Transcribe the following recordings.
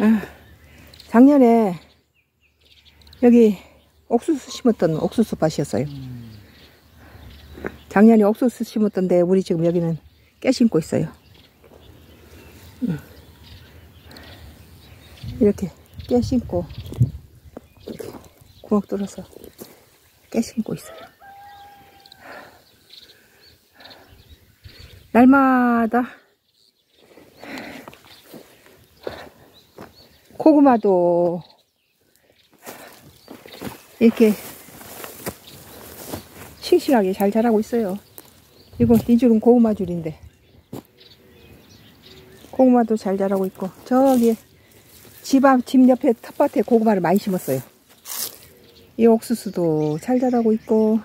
아, 작년에 여기 옥수수 심었던 옥수수 밭이었어요. 작년에 옥수수 심었던데 우리 지금 여기는 깨 심고 있어요. 음. 이렇게 깨 심고 구멍 뚫어서 깨 심고 있어요. 날마다 고구마도 이렇게 싱싱하게 잘 자라고 있어요. 이거 이 줄은 고구마 줄인데 고구마도 잘 자라고 있고 저기 집 앞 집 옆에 텃밭에 고구마를 많이 심었어요. 이 옥수수도 잘 자라고 있고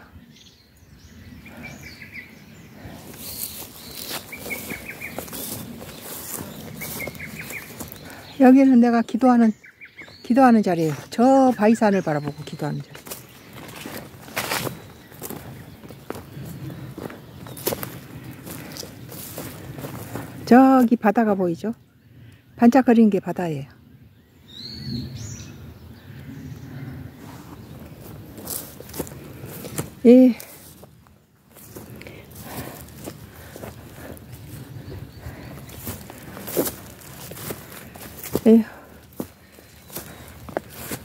여기는 내가 기도하는 기도하는 자리예요. 저 바위산을 바라보고 기도하는 자리. 저기 바다가 보이죠? 반짝거리는 게 바다예요. 예. 예.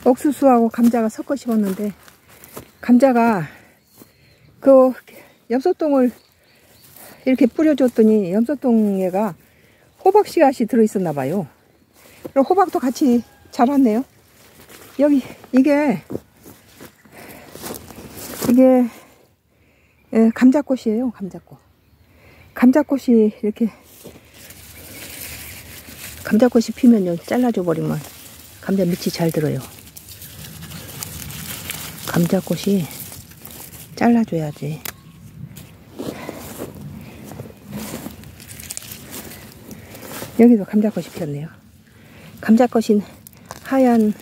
옥수수하고 감자가 섞어 심었는데 감자가 그 염소똥을 이렇게 뿌려줬더니 염소똥에가 호박 씨앗이 들어있었나 봐요. 그리고 호박도 같이 자랐네요. 여기 이게 이게 예, 감자꽃이에요. 감자꽃. 감자꽃이 이렇게 감자꽃이 피면요 잘라줘 버리면 감자 밑이 잘 들어요. 감자꽃이 잘라줘야지. 여기도 감자꽃이 피었네요. 감자꽃이 하얀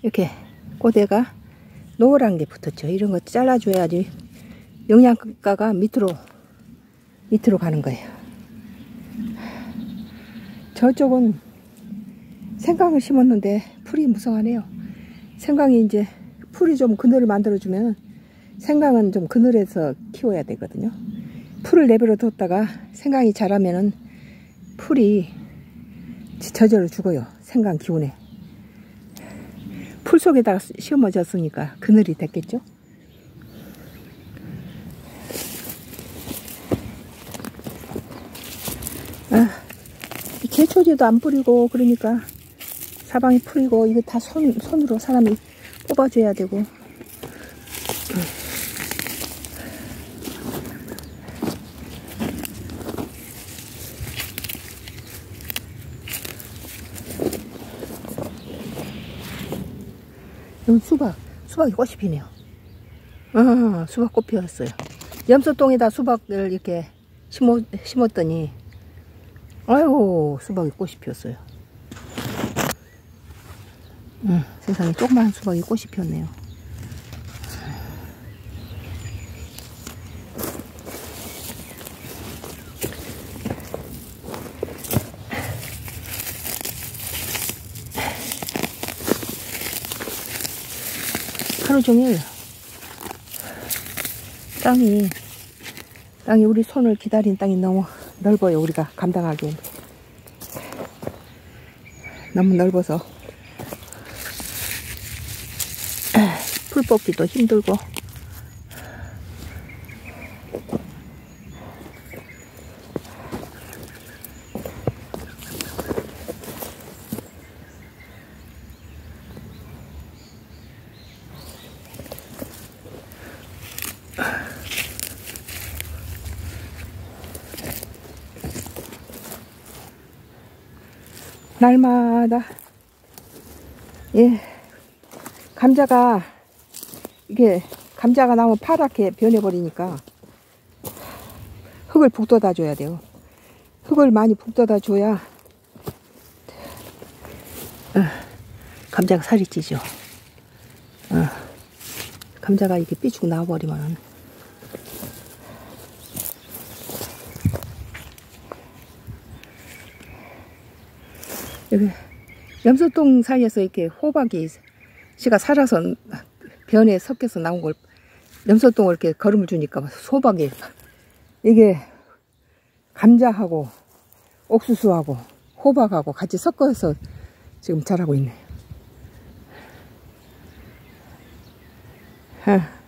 이렇게 꼬대가 노란 게 붙었죠. 이런 거 잘라줘야지 영양가가 밑으로 밑으로 가는 거예요. 저쪽은 생강을 심었는데 풀이 무성하네요. 생강이 이제 풀이 좀 그늘을 만들어주면 생강은 좀 그늘에서 키워야 되거든요. 풀을 내버려 뒀다가 생강이 자라면은 풀이 저절로 죽어요. 생강 기운에. 풀 속에다가 심어졌으니까 그늘이 됐겠죠. 아, 개초지도 안 뿌리고 그러니까 사방이 풀이고 이거 다 손, 손으로 사람이 뽑아줘야 되고 여기 수박, 수박이 꽃이 피네요. 아, 수박 꽃 피었어요. 염소똥에다 수박을 이렇게 심어, 심었더니, 아이고, 수박이 꽃이 피었어요. 음, 세상에 조그만 수박이 꽃이 피었네요. 하루 종일 땅이 땅이 우리 손을 기다린 땅이 너무 넓어요 우리가 감당하기엔 너무 넓어서 풀 뽑기도 힘들고. 날마다 예 감자가 이게 감자가 나오면 파랗게 변해버리니까 흙을 북돋아 줘야 돼요. 흙을 많이 북돋아 줘야 어, 감자가 살이 찌죠. 어, 감자가 이렇게 삐죽 나와버리면 여기 염소똥 사이에서 이렇게 호박이 씨가 살아서 변에 섞여서 나온 걸 염소똥을 이렇게 거름을 주니까 소박이 이게 감자하고 옥수수하고 호박하고 같이 섞어서 지금 자라고 있네요. 아.